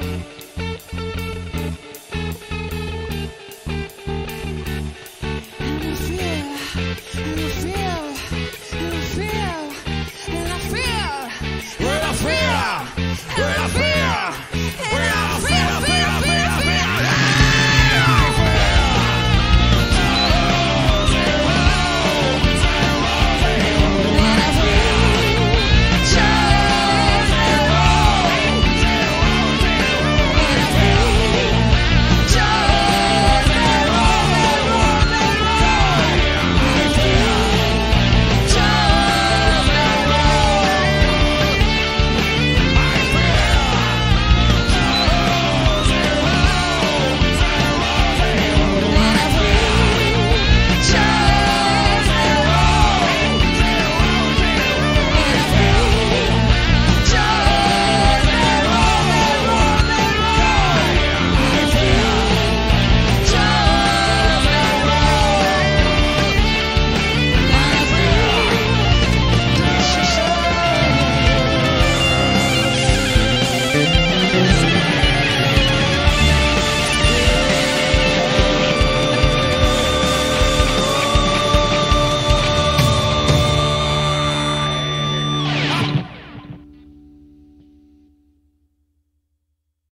Bye.